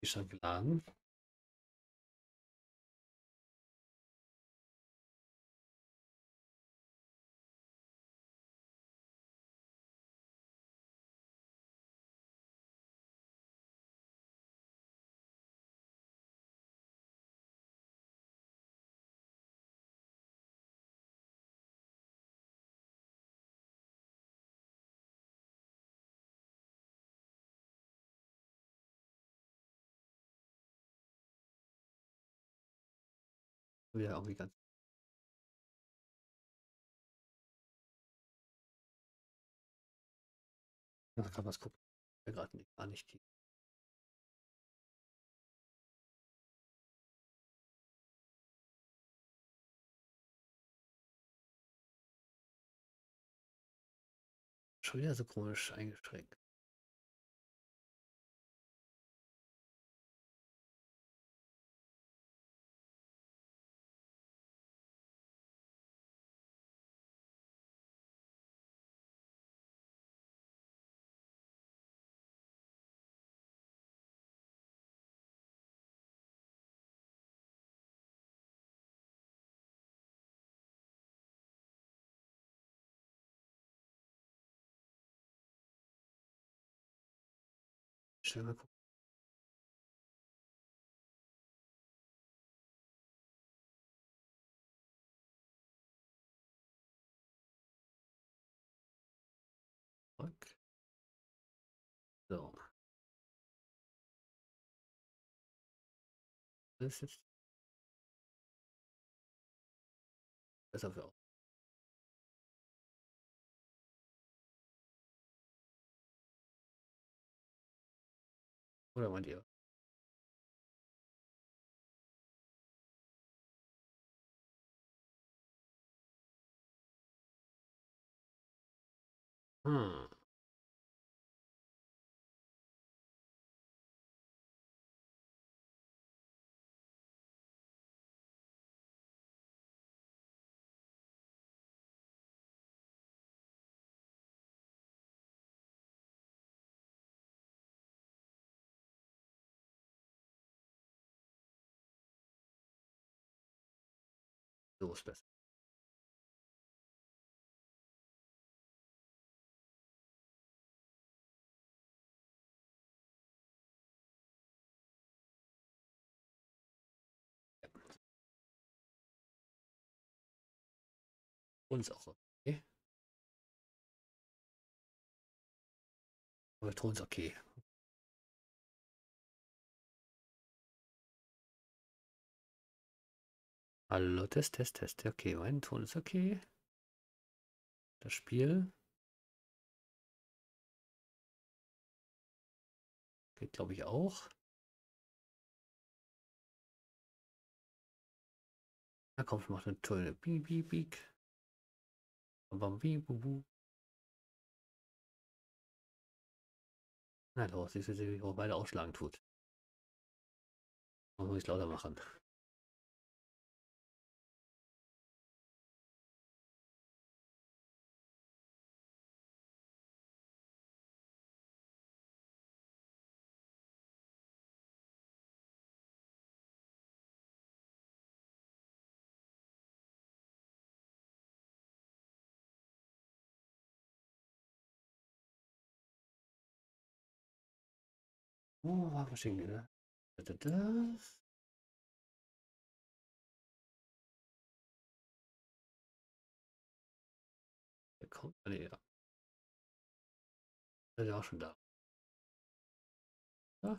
Die schon geladen. Wieder irgendwie ganz. Da kann man was gucken. Ja, gerade nicht, gar nicht. Schon wieder so komisch eingeschränkt. Schnell mal gucken. Zurück. So. Das ist jetzt besser für auch. Oder meint ihr? Hm. Ja. Uns auch okay. Ist okay. Hallo, Test, Test, Test. Okay, mein Ton ist okay. Das Spiel geht, glaube ich, auch. Na komm, ich mache eine tolle Bi, Bi, Bieg. Bam, Bi, Bu, Bu. Na los, du, wie auch beide ausschlagen tut. Muss ich lauter machen. Oh, Waffenschinken, ne? Das. Der kommt, nee, ja. Der ist auch schon da. Ja.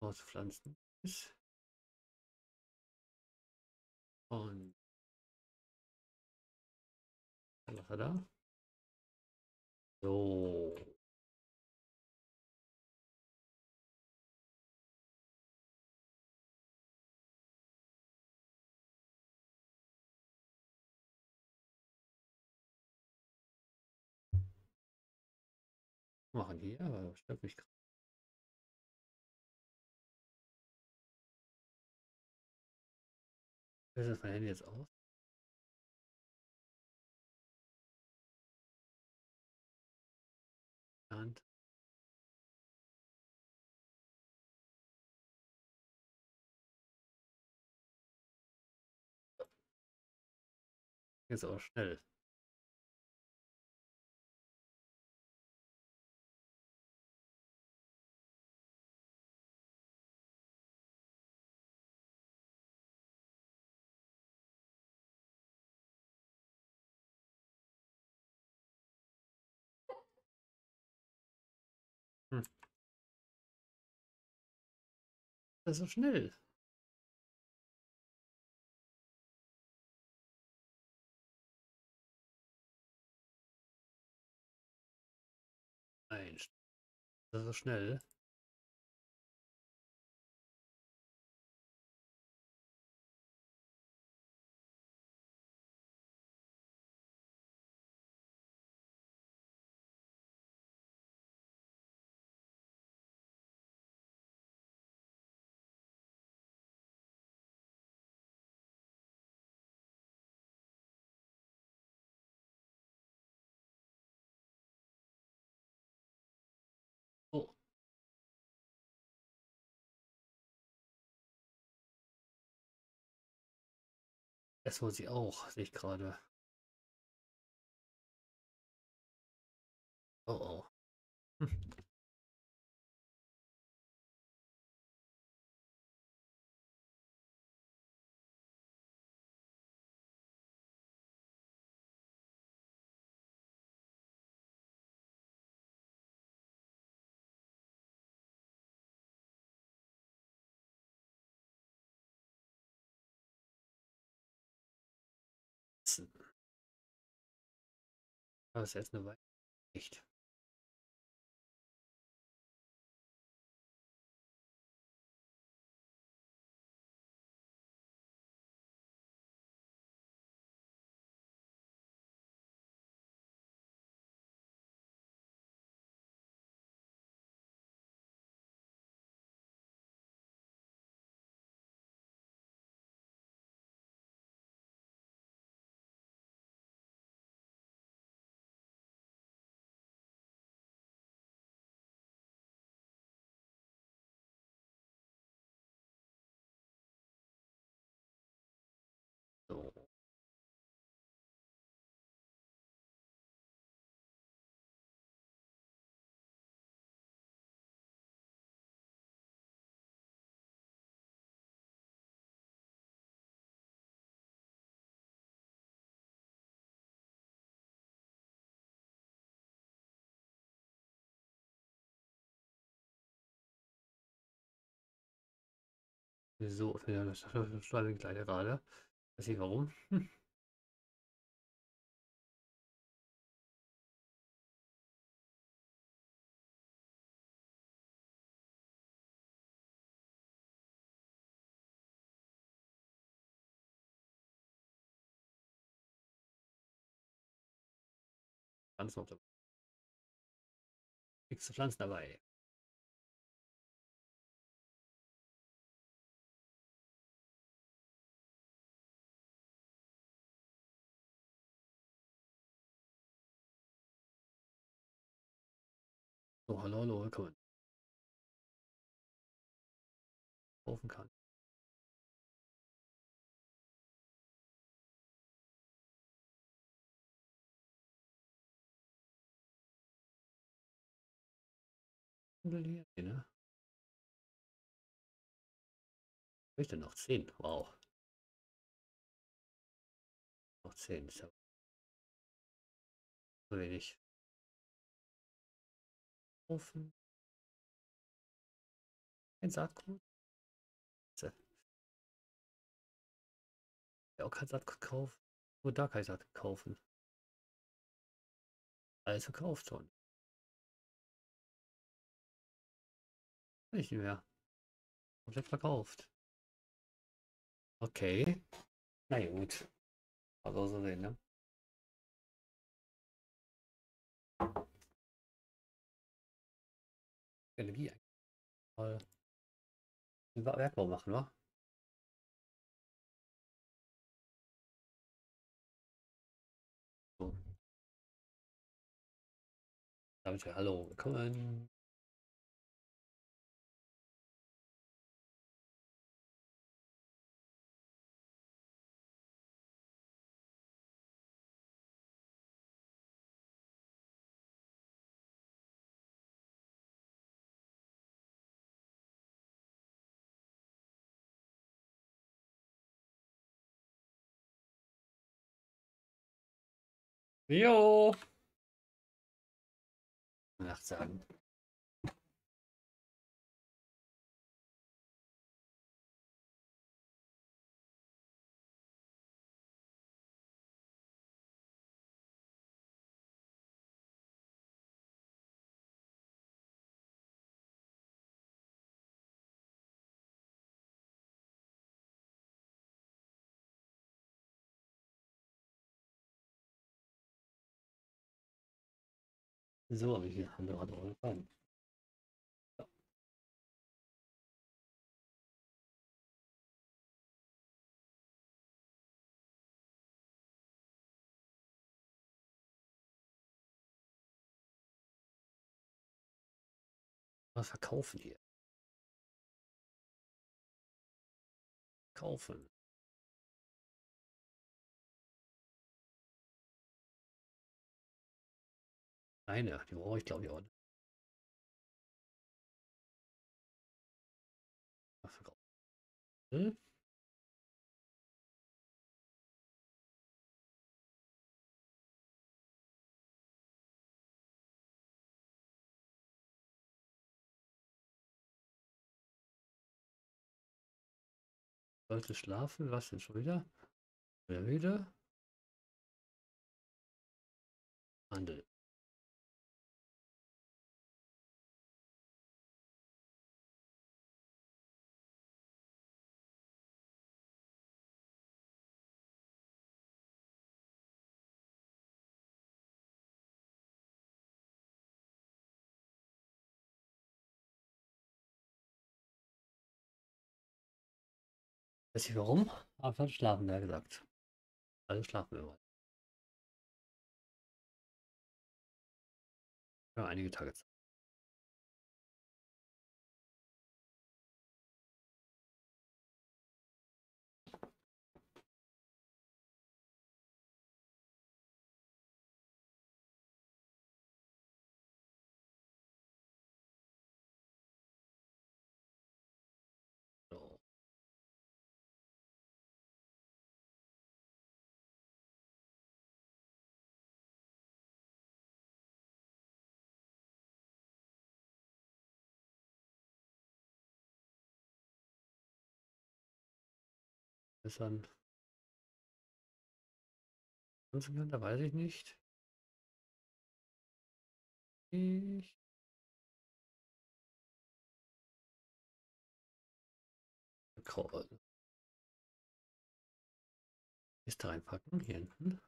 Auspflanzen ist. Und was hat er? So. Machen die, aber stört mich gerade. Ist das mein Handy jetzt aus? hand Jetzt auch schnell. So schnell. Ist so schnell. Das muss ich auch, sehe ich gerade. Oh oh. Das ist jetzt eine Weile. Echt. So, das Schwalbenkleider gerade. Weiß nicht warum. Hm. Pflanzen dabei. Zu Pflanzen dabei. So, hallo, hallo, willkommen. Kaufen kann. Ne? Ich möchte noch 10. Wow. Noch 10 ist ja so wenig. Ofen. Ein Saatgut. Ja, auch kein Saatgut kaufen. Nur da ich Saatgut kaufen. Alles verkauft schon. Nicht mehr. Komplett verkauft. Okay. Na gut. Also so sehen, ne? Energie mal Bergbau machen, wa? So. Damit ja hallo, willkommen. Jo. Nacht. So, wie viel haben wir gerade Euro? Was verkaufen hier? Kaufen. Eine, die brauche ich glaube ich auch. nicht. Hm? Sollte schlafen, was denn schon wieder? Wieder wieder? Handel. Weiß ich warum? Aber schlafen, wer gesagt. Also schlafen wir mal. Ja, einige Tage Zeit. Bessern. Nutzen kann, da weiß ich nicht. Ich. Kiste reinpacken, hier hinten.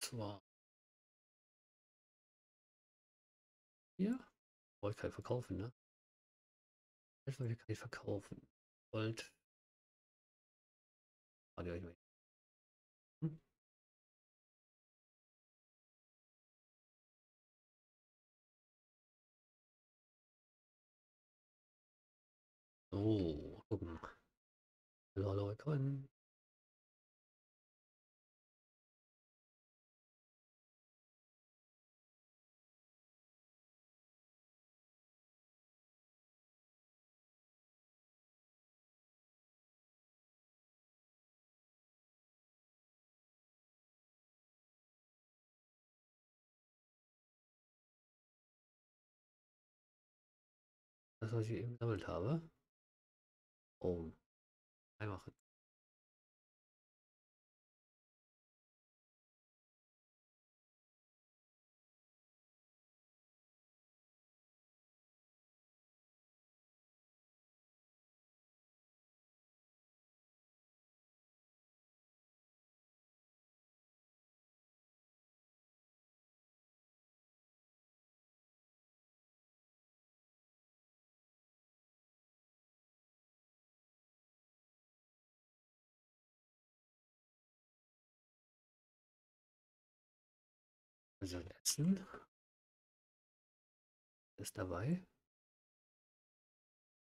Zwar hier. Wollte ich keinen verkaufen, ne? Das wollte ich verkaufen. Wollt. Warte, ich mal. Hm? So, gucken. Leute können. Das, was ich eben gesammelt habe. Oh. Einfach. Also Essen ist dabei.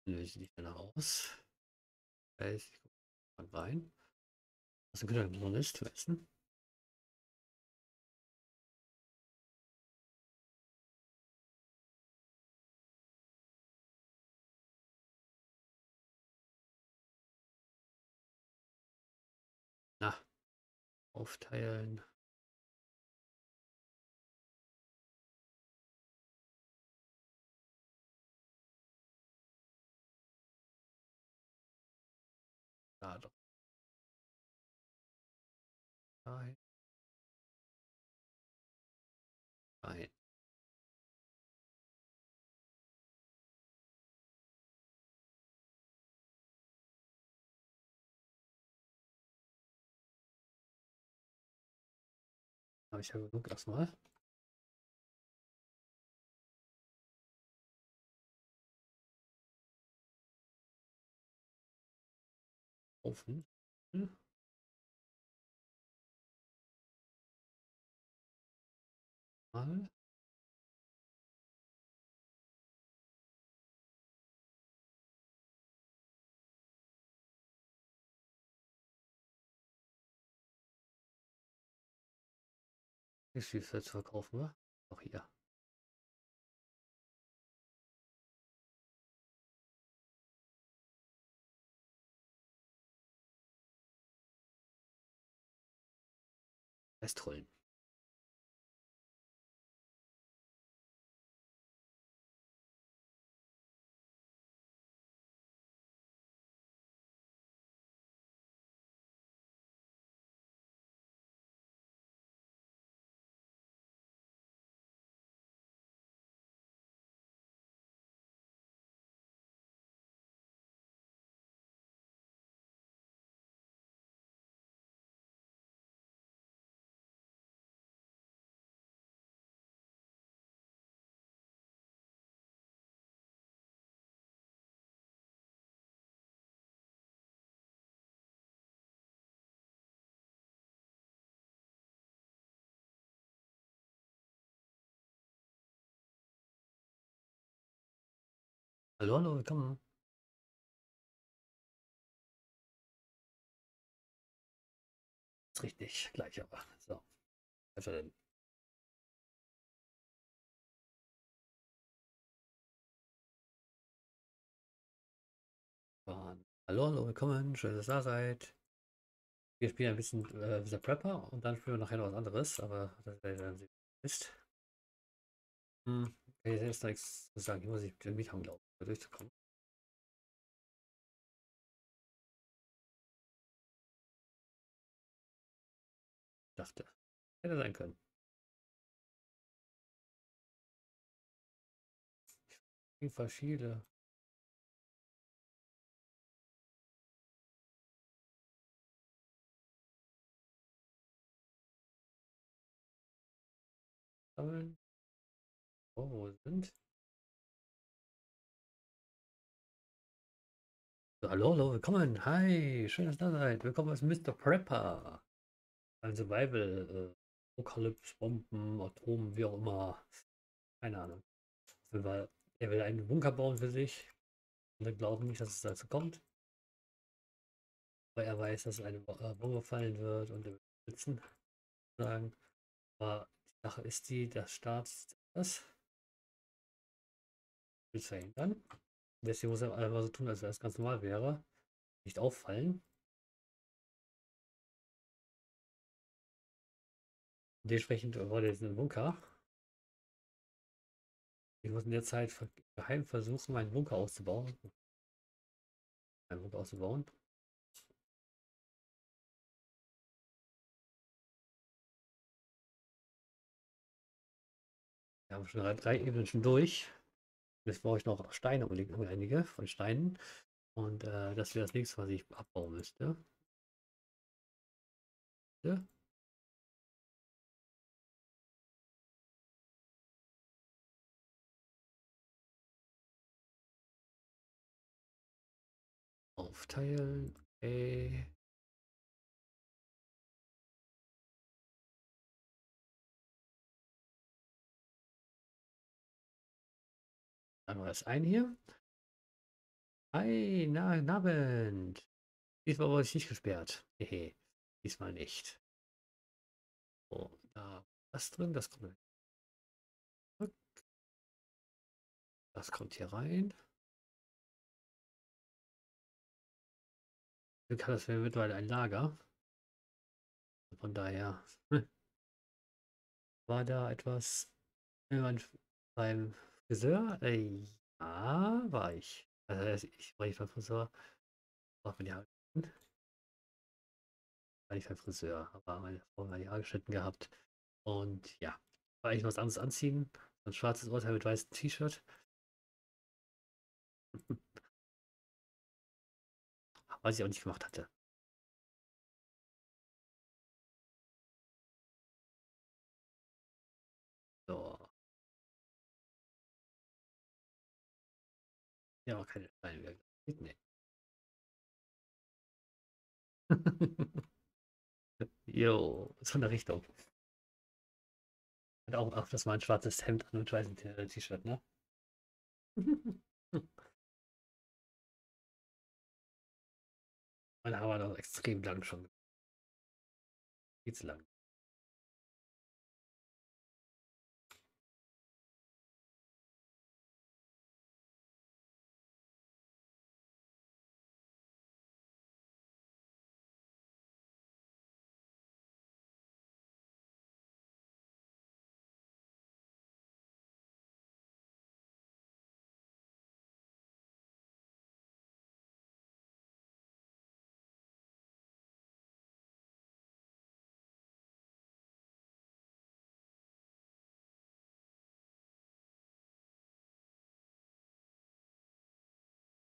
Löse die dann aus. Ich guck mal rein. Was ein guter Grund ist zu essen. Na, aufteilen. Dahin. Dahin. Habe ich ja genug erstmal. Ofen. Hm. Mal. Wie viel zu verkaufen wir? Auch hier. Festrollen. Hallo, hallo, willkommen. Ist richtig, gleich aber. So. Denn. Hallo, hallo, willkommen. Schön, dass ihr da seid. Wir spielen ein bisschen äh, The Prepper und dann spielen wir nachher noch was anderes, aber das werdet ihr dann sehen. Ist. Hm, okay, jetzt ist nichts sagen. Hier muss ich mit haben, glaube ich, durchzukommen. Dachte. Hätte sein können. Verschiedene. Sammeln. Wo sind? So, hallo, hallo, willkommen. Hi, schön, dass ihr da seid. Willkommen als Mr. Prepper. Ein Survival, äh, Apokalypse, Bomben, Atomen, wie auch immer. Keine Ahnung. Er will einen Bunker bauen für sich. Und glauben nicht, dass es dazu kommt. Weil er weiß, dass eine äh, Bombe fallen wird und er wird sitzen. Sagen. Aber die Sache ist die, der Staat das will verhindern. Deswegen muss er einfach so tun, als wäre es ganz normal wäre. Nicht auffallen. Dementsprechend war der ein Bunker. Ich muss in der Zeit geheim versuchen, meinen Bunker auszubauen. Meinen Bunker auszubauen. Wir haben schon drei Ebenen schon durch. Jetzt brauche ich noch Steine unbedingt einige von Steinen. Und äh, das wäre das nächste, was ich abbauen müsste. Ja. Aufteilen. Okay. Einmal das ein hier. Hi, na, Abend. Diesmal wurde ich nicht gesperrt. Hehe. Diesmal nicht. So, da was drin, das kommt zurück. Das kommt hier rein. Glück hat das mittlerweile ein Lager. von daher war da etwas äh, beim Friseur. Äh, ja, war ich. Also ich war nicht beim Friseur. War für die war nicht beim Friseur, aber meine Frau hat die Haare geschnitten gehabt. Und ja, war eigentlich was anderes anziehen. Ein schwarzes Urteil mit weißem T-Shirt. Was ich auch nicht gemacht hatte. Ja, aber keine Steine mehr. Nee. jo, so eine Richtung. Hat auch öfters mal ein schwarzes Hemd an und weißes T-Shirt, ne? Meine Haare waren auch extrem lang schon. Viel zu lang.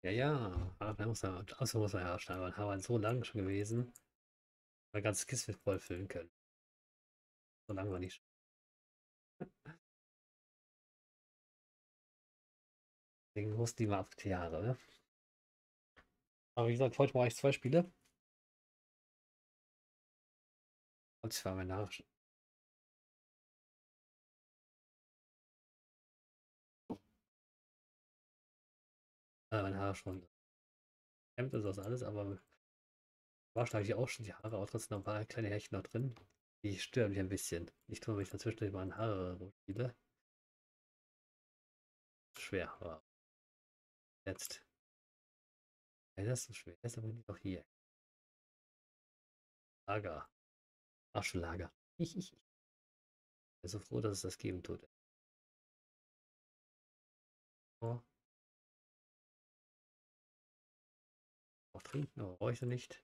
Ja, ja, aber muss er, außer muss er herstellen, aber haben so lang schon gewesen, weil ganze Kiste voll füllen können. So lange war nicht. Deswegen mussten die mal ab Jahre, ne? Aber wie gesagt, heute war ich zwei Spiele. Und zwar mein Nach äh, mein Haar schon. Hemd ist das alles, aber wasch habe ich auch schon die Haare, auch trotzdem noch ein paar kleine Härchen noch drin. Die stören mich ein bisschen. Ich tue mich dazwischen über meine Haare spiele. Schwer, aber jetzt. Ja, das so schwer. Das ist aber nicht auch hier. Lager. Ach, schon Lager. Ich, ich, ich. bin so froh, dass es das geben tut. Oh. Trinken, aber räuche nicht.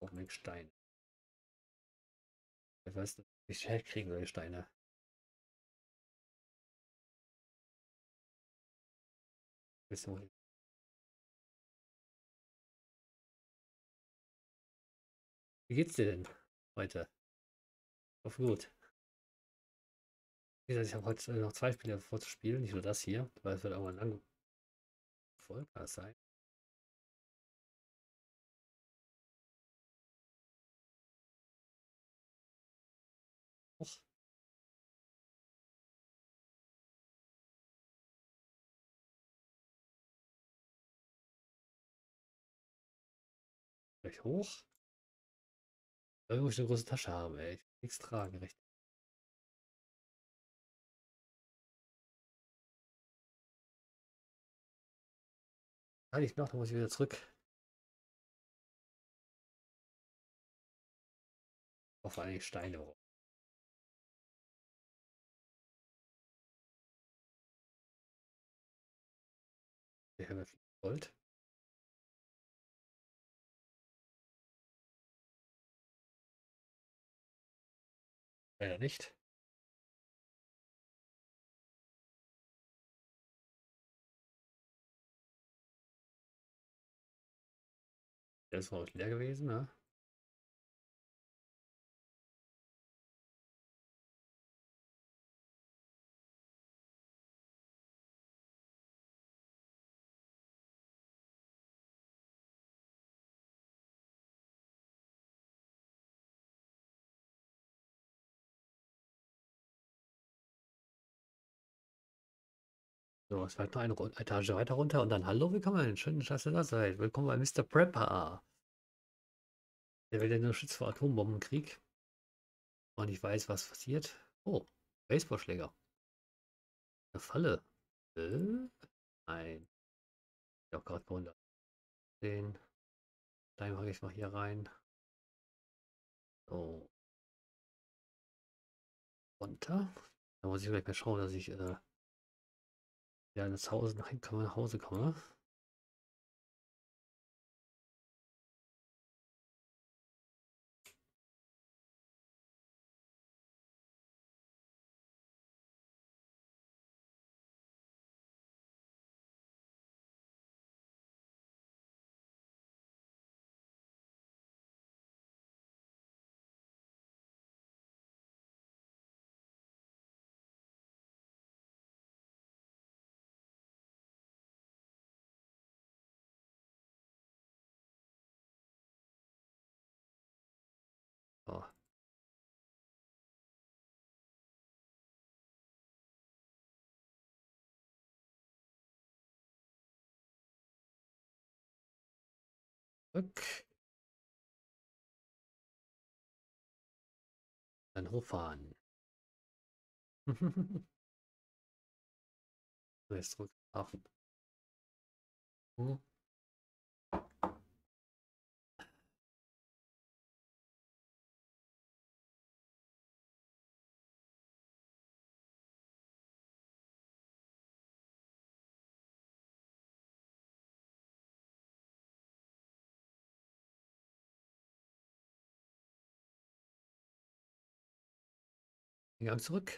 Auch mit Stein. Ich weiß nicht, wie ich herkriegen soll, Steine. Bisschen Wie geht's dir denn heute? Auf gut. Wie gesagt, ich habe heute noch zwei Spiele vorzuspielen, nicht nur das hier, weil es wird auch mal lang voll kann es sein. Och. Hoch. Irgendwo ich eine große Tasche habe, ey. Ich kann nichts tragen, richtig. Kann ich noch, dann muss ich wieder zurück. Auf einige Steine rum. Wir haben ja viel Gold. Leider nicht. Der ist auch leer gewesen, ne? So, es war noch eine Etage weiter runter und dann Hallo, willkommen, schön, dass ihr da seid. Willkommen bei Mr. Prepper. Der will ja nur Schutz vor Atombombenkrieg. und ich weiß, was passiert. Oh, Baseballschläger. Eine Falle. Äh? Nein. Ich habe gerade gewundert. Den. Dann mache ich mal hier rein. So. Runter. Da muss ich gleich mal schauen, dass ich äh, ja, ins Haus nach, nach Hause komme. So. Zurück. Dann hochfahren. Jetzt zurück Hafen. Hm. Gang zurück.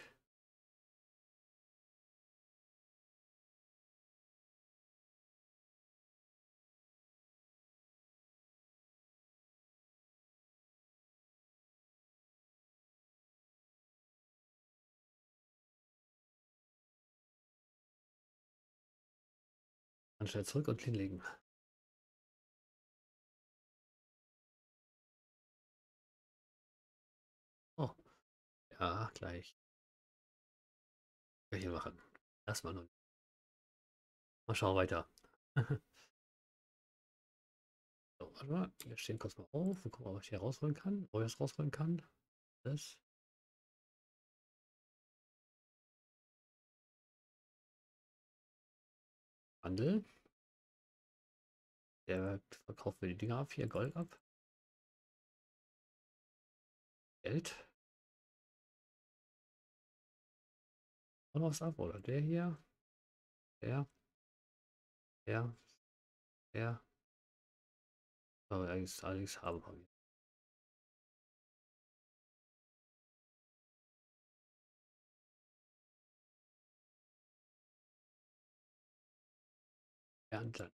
Schnell zurück und hinlegen. Ja, gleich. Gleich machen. Erstmal nur. Mal schauen weiter. so, warte mal. Wir stehen kurz mal auf und gucken, ob ich hier rausholen kann. Wo ich das rausholen kann. Das. Handel. Der verkauft mir die Dinger ab. Hier Gold ab. Geld. Und was ab, oder? Der hier. Der. Der. Der. Aber eigentlich allerdings habe von mir. Ernten.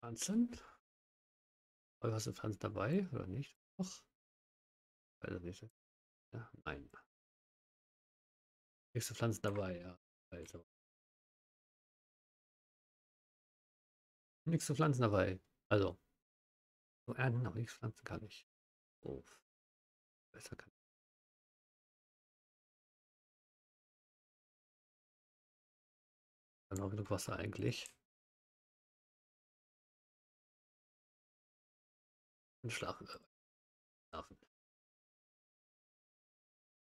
Pflanzen. Aber hast du Pflanzen dabei oder nicht? Doch. Weiß nicht. Nein. Nächste Pflanzen dabei, ja. Also. Nichts zu Pflanzen dabei. Also. So ernten, aber nichts pflanzen kann ich. Oh. Besser kann Dann auch genug Wasser eigentlich. Und schlafen. Schlafen.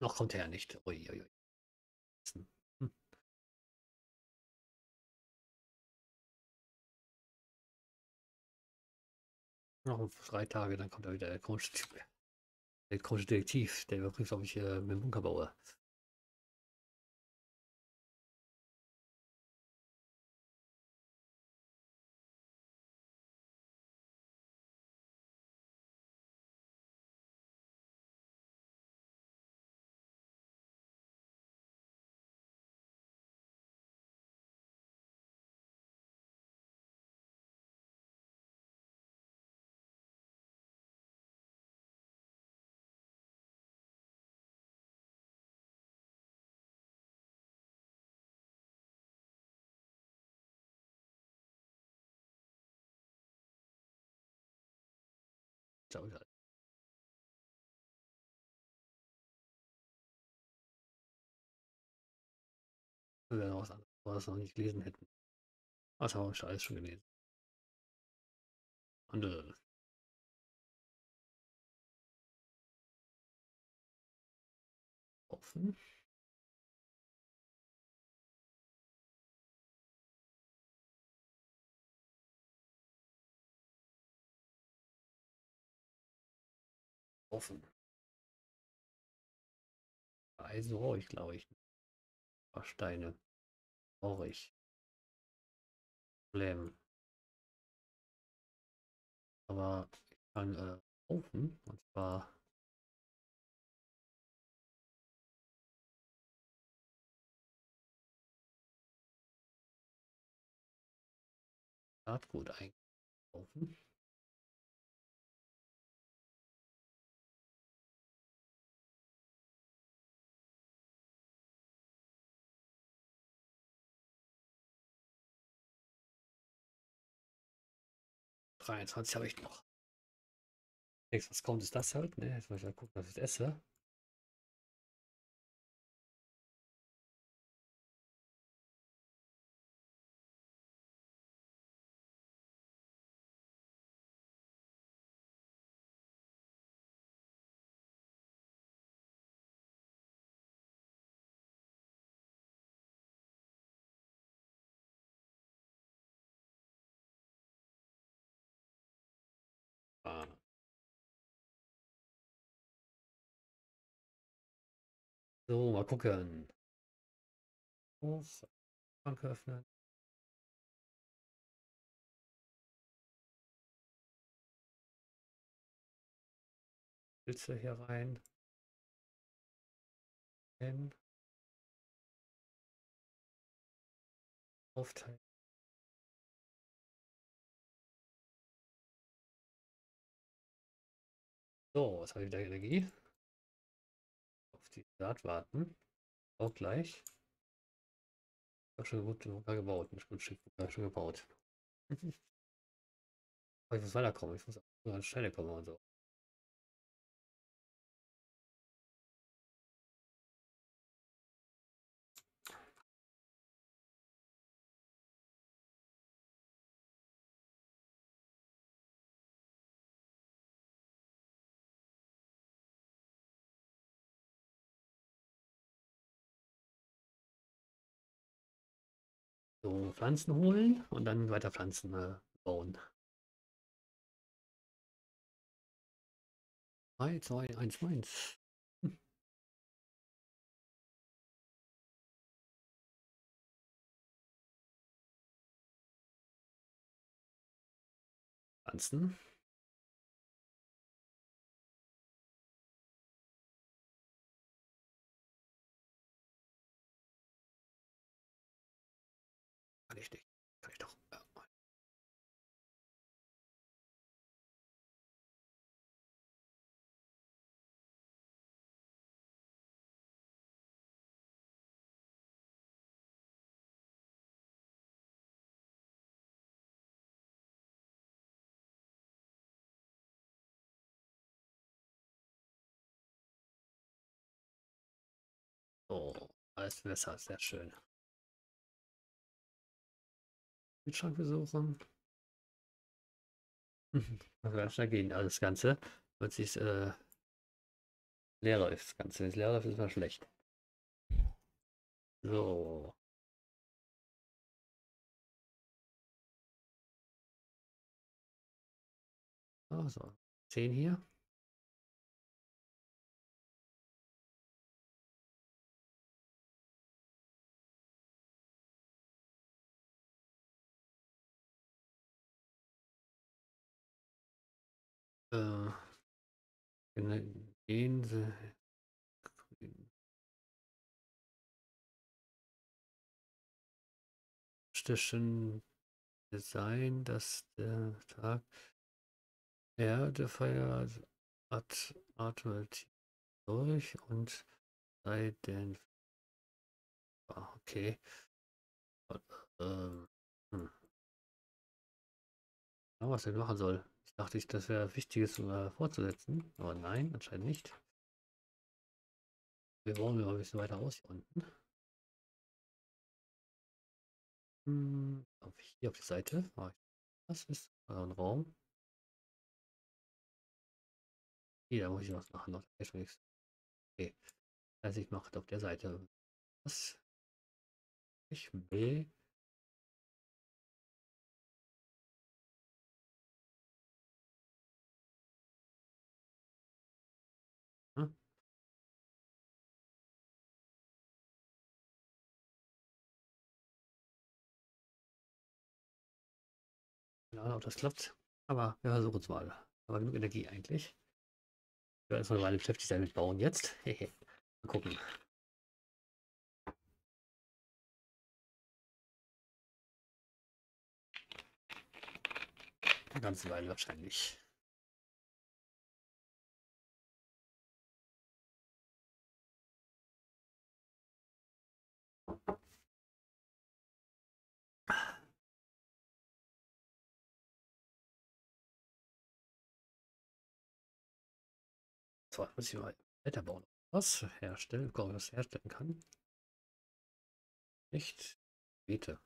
Noch kommt er nicht. Uiuiui. Hm. Noch drei Tage, dann kommt er wieder der komische. Der komische Detektiv, der überprüft, ob ich äh, mit dem Bunker baue. wir noch was anderes noch nicht gelesen hätten. Was haben wir schon alles schon gelesen? Und, äh, offen. Offen. Eisenrohr, ich glaube ich. Ein Steine ich. Problem. Aber ich kann äh, kaufen und zwar Saatgut einkaufen. Dreiundzwanzig habe ich noch. Nächstes, was kommt, ist das halt. Ne? Jetzt muss ich mal gucken, was ich esse. So, mal gucken. Hoch. Schrank öffnen. Pilze hier rein. Hin. Aufteilen. So, jetzt habe ich wieder Energie. Auf die Saat warten. Auch gleich. Ich habe schon gut gebaut. Nicht gut schon gebaut. Ich muss weiterkommen. Ich muss an Stelle kommen und so. Pflanzen holen und dann weiter Pflanzen äh, bauen. 3, 2, 1, 1. Pflanzen. Alles besser, sehr schön. Kühlschrank besuchen. Das wird schnell gehen, alles das Ganze. Wird sich äh, leer läuft. Das Ganze, wenn leer läuft, ist mal schlecht. So. Also, 10 hier. Äh, gehen sie. Müsste sein, dass der Tag Erde feiert hat atmet durch und sei denn ah, okay ähm, hm. ja, was er machen soll dachte ich das wäre wichtiges äh, fortzusetzen aber nein anscheinend nicht wir wollen mal ein bisschen weiter aus hier unten hm, auf hier auf die Seite ah, das ist ein Raum hier, da muss ich was machen. Okay. Also ich mache auf der Seite was? Ich will. Ahnung, ob das klappt. Aber wir versuchen es mal. Aber genug Energie eigentlich. Ich werde erstmal eine beschäftigt sein mit Bauen jetzt. mal gucken. Eine ganze Weile wahrscheinlich. So, muss ich mal weiterbauen. Was herstellen, gucken, was herstellen kann. Nicht. Beete.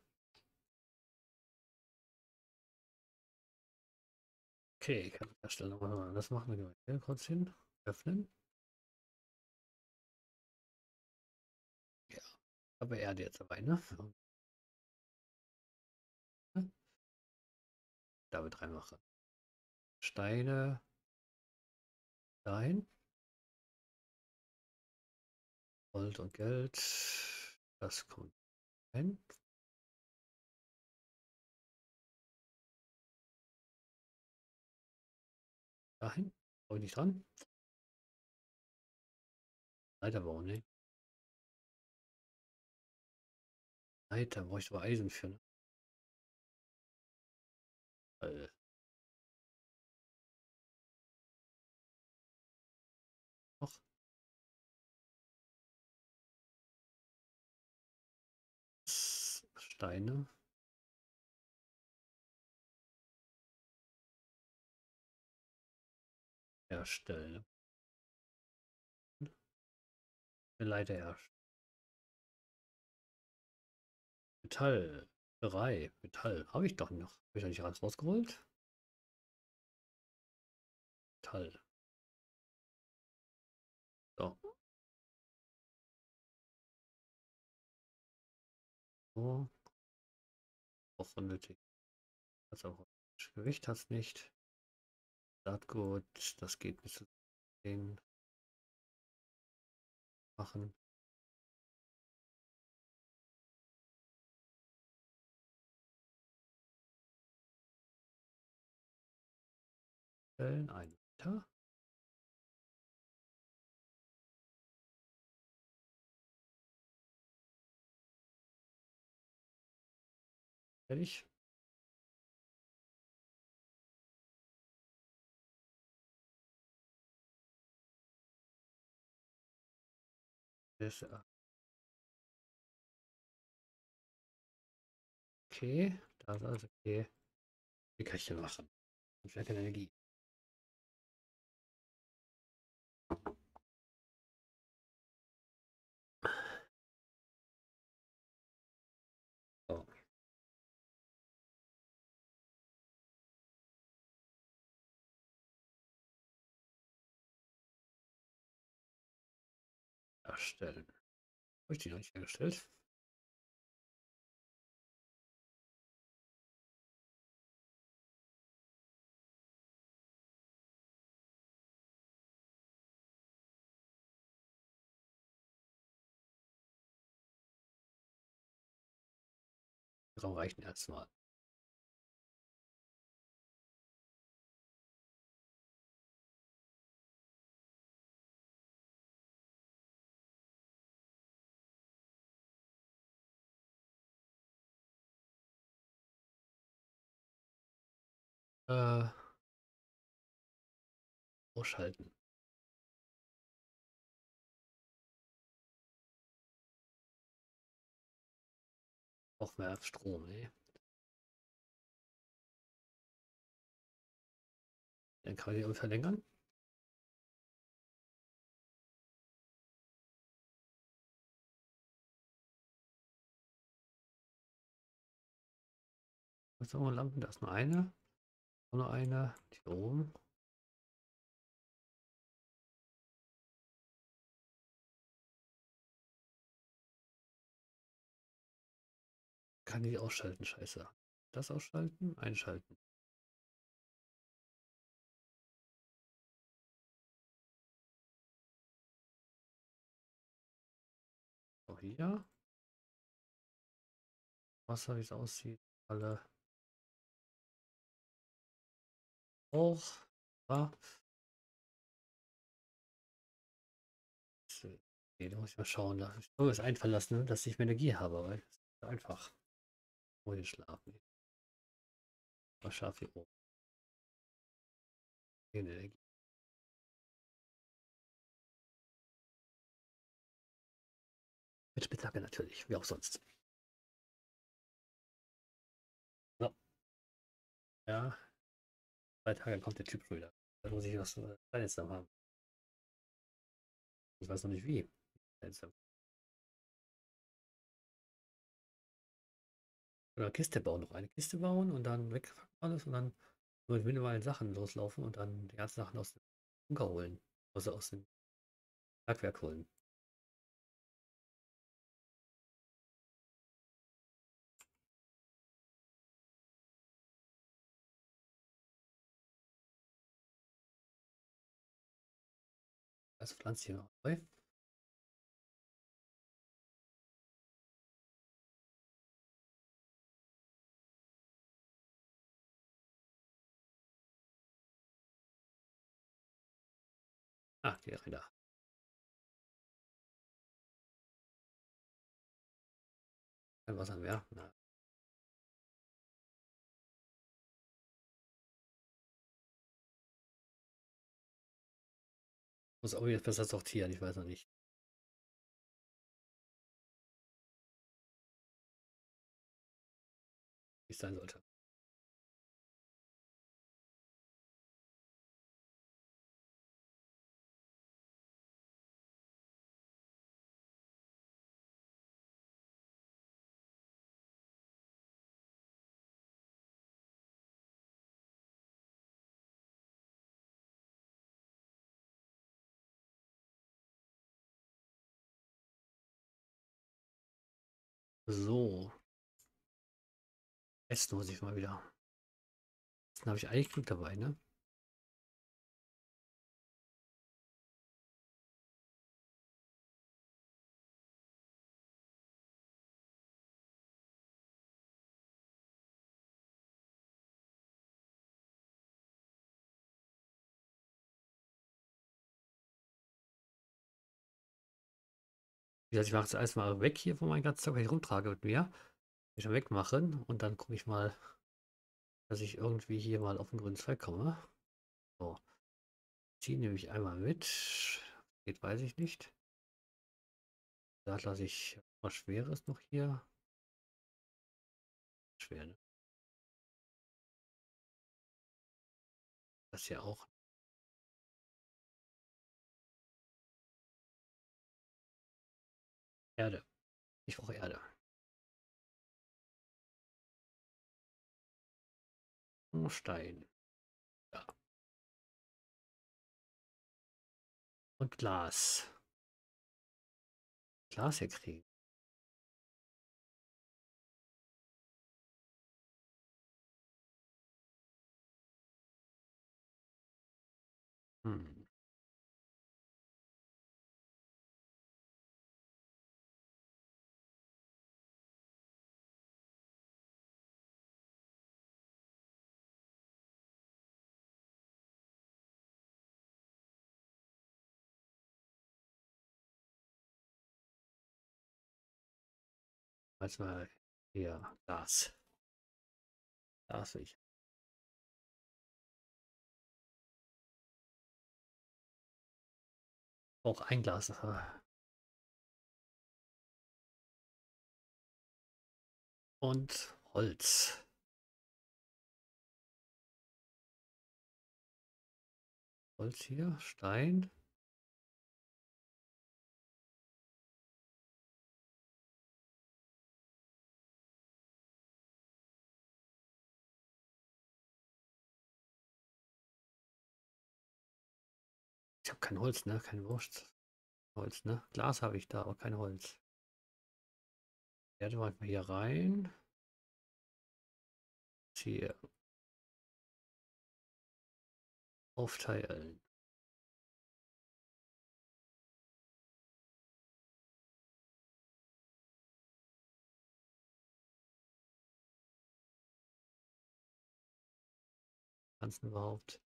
Okay, kann ich erstellen. Nochmal das machen wir hier kurz hin. Öffnen. Ja, aber Erde jetzt dabei, ne? Damit reinmachen. Steine dahin. Gold und Geld. Das kommt hin. Dahin. Brauche ich nicht dran. Leiterbauen, ne? Leiter, brauche ich aber Eisen für, ne? Steine. Herstellen. Leiter herstellen. Metall. Drei. Metall. Habe ich doch noch. Habe ich da nicht alles rausgeholt? Metall. So. So. Unnötig. Das auch Gewicht es nicht. Saatgut, das geht bis zu 10 machen. Ein Meter. Fertig. Das, okay, da ist alles okay. Ich denn machen? Ich keine Energie. Erstellen. Habe ich die noch nicht hergestellt? Raum reichen erstmal. Äh, ausschalten. Auch mehr Strom, ey. Dann kann ich die verlängern. So, Lampen, da ist nur eine. Auch noch einer. Hier oben. Kann ich ausschalten, scheiße. Das ausschalten, einschalten. Auch hier. Wasser, wie es aussieht, alle Auch. Ja. Okay, da muss ich mal schauen. Da ich muss es einfallen lassen, dass ich mehr Energie habe, weil es ist einfach. Ohne schlafen. Was scharf hier oben. Energie. Mit Spitzhacke natürlich, wie auch sonst. So. Ja. Zwei Tage kommt der Typ wieder. Da muss ich was Kleines haben. Ich weiß noch nicht wie. Oder Kiste bauen, noch eine Kiste bauen und dann weg alles und dann mit minimalen Sachen loslaufen und dann die ganzen Sachen aus dem Bunker holen. Also aus dem Bergwerk holen. Also pflanze hier neu. Ah, die Räder. Kein Wasser mehr. Na. Muss auch jetzt besser sortieren, ich weiß noch nicht. Wie es sein sollte. So. Essen muss ich mal wieder. Dann habe ich eigentlich Glück dabei, ne? Wie gesagt, ich mache es erstmal weg hier von meinem ganzen Zeug, was ich rumtrage mit mir. Ich schon wegmachen und dann gucke ich mal, dass ich irgendwie hier mal auf den grünen Zweig komme. So. Die nehme ich einmal mit. Geht, weiß ich nicht. Da lasse ich was Schweres noch hier. Schwer, ne? Das hier auch. Erde. Ich brauche Erde. Stein. Ja. Und Glas. Glas herkriegen. Was war hier? Glas. Glas will ich. Auch ein Glas. Und Holz. Holz hier, Stein. Habe kein Holz, ne? Kein Wurst. Holz, ne? Glas habe ich da, aber kein Holz. Erde mal hier rein. hier? Aufteilen. Pflanzen überhaupt?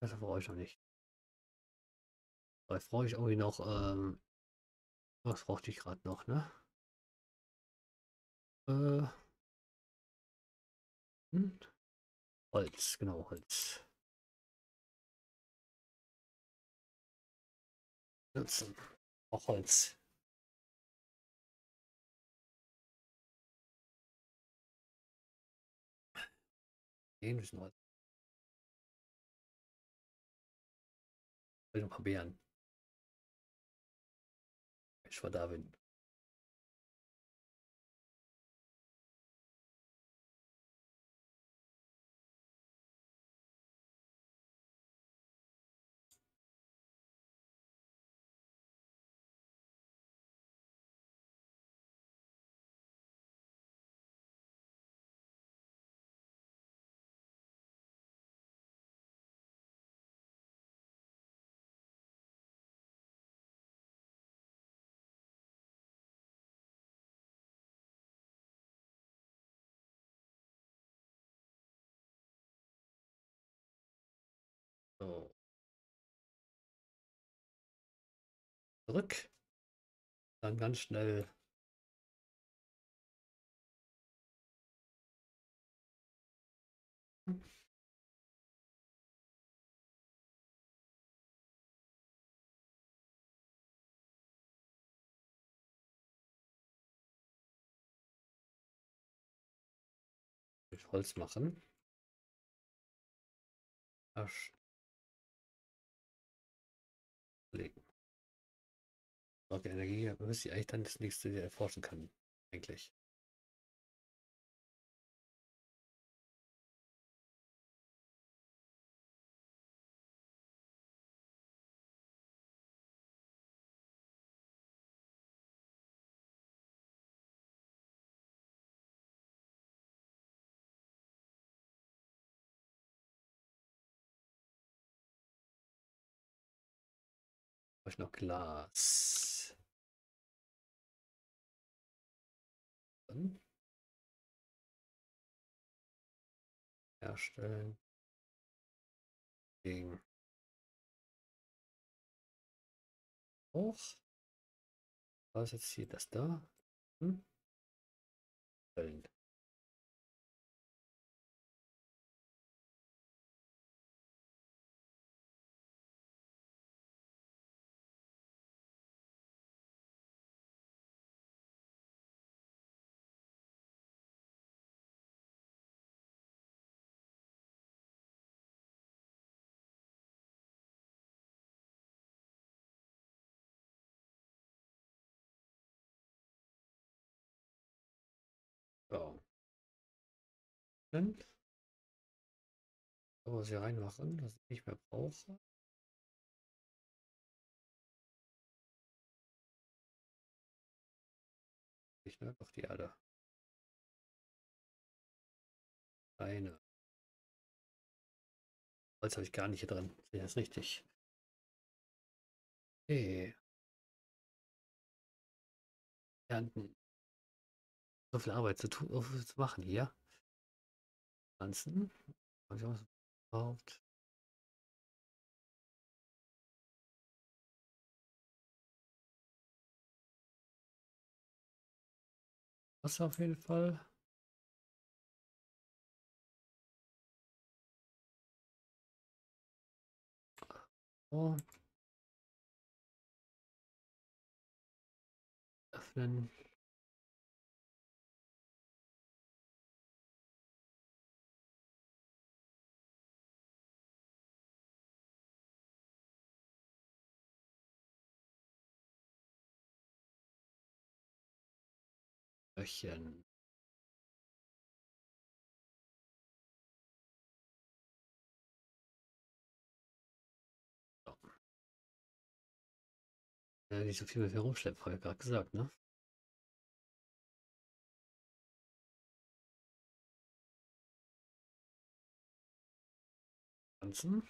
Das brauche ich noch nicht. Jetzt brauche ich irgendwie noch, ähm, was brauchte ich gerade noch, ne? Äh, hm? Holz, genau, Holz. Nutzen. Auch Holz. Den müssen Beeren. Ich war Darwin. Zurück. Dann ganz schnell. Holz machen. Asch. Okay, Energie müsste ich eigentlich dann das nächste erforschen können. Eigentlich. Noch Glas? Dann herstellen. Gegen. Hoch. Was ist jetzt hier das da? Hm? Dann was hier reinmachen, was ich nicht mehr brauche. Ich ne? Doch die Erde. Eine. Holz habe ich gar nicht hier drin. Sehe das richtig? Okay. Ernten. So viel Arbeit zu, tun, zu machen hier. Pflanzen. Überhaupt? Wasser auf jeden Fall. So. Öffnen. münchen Ja, nicht so viel mehr herumschleppen, habe ich gerade gesagt, ne? Ganzen.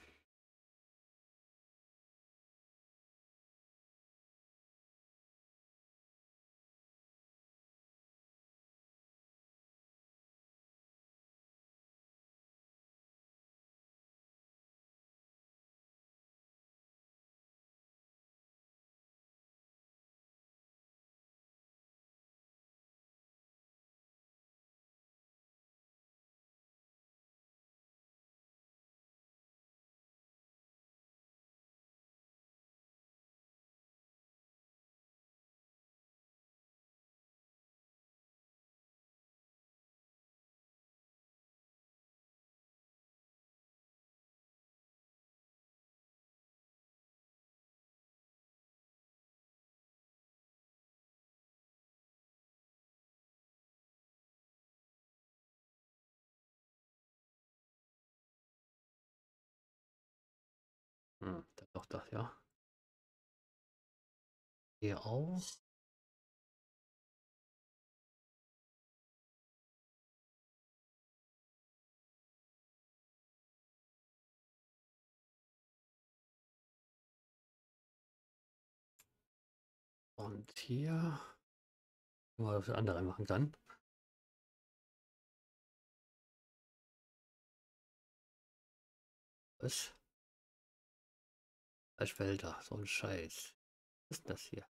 Das, ja. Hier auch. Und hier was andere machen kann. Was? Fleischfelder, so ein Scheiß. Was ist das hier?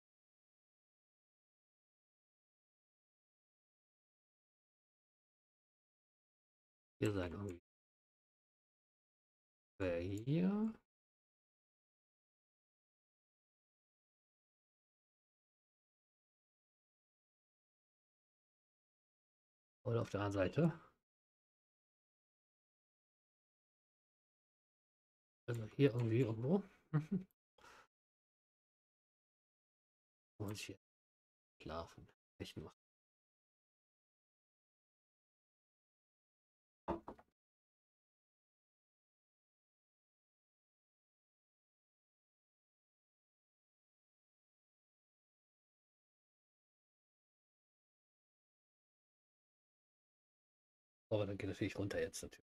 Hier sein irgendwie. Wer hier? Oder auf der anderen Seite. Also hier irgendwie irgendwo. Muss ich schlafen. Ich noch. Aber dann geht natürlich runter jetzt natürlich.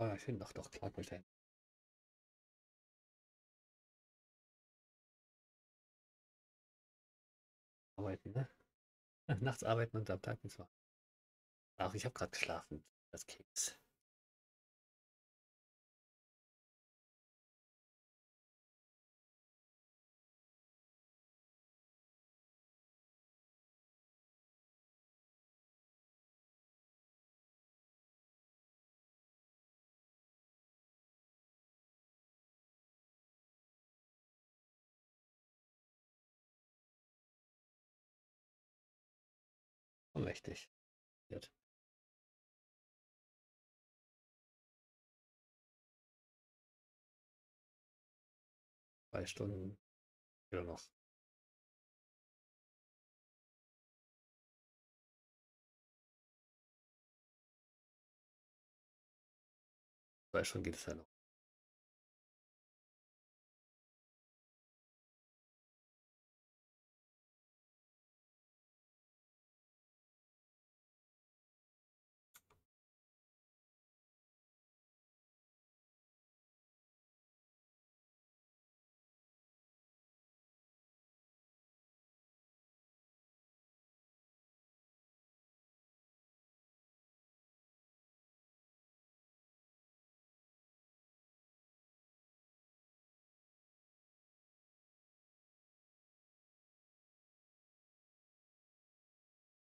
Ah, finde doch doch klar mit Arbeiten, ne? Nachts arbeiten und am Tag nichts machen. Ach, ich habe gerade geschlafen. Das Keks. Jetzt. Zwei Stunden oder noch. Zwei Stunden geht es ja noch.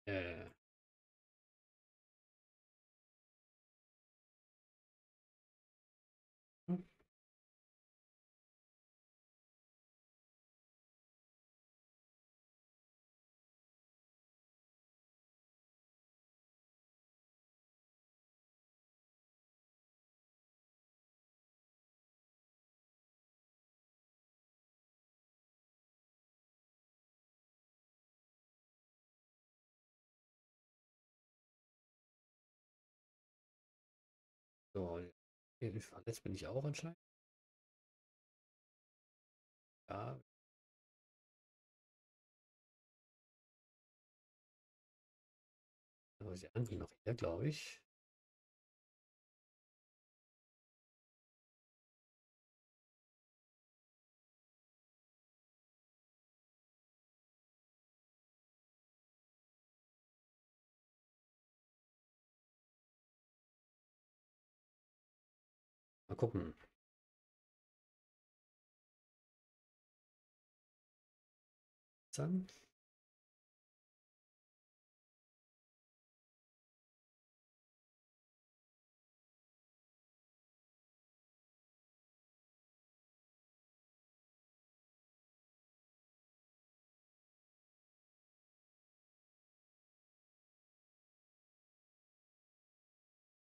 Äh. So, hier verletzt bin ich auch anscheinend. Ja. Aber sie anderen noch hier, glaube ich. Gucken. Dann.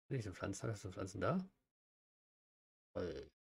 Nicht so Pflanzen, hast du Pflanzen da? Hey.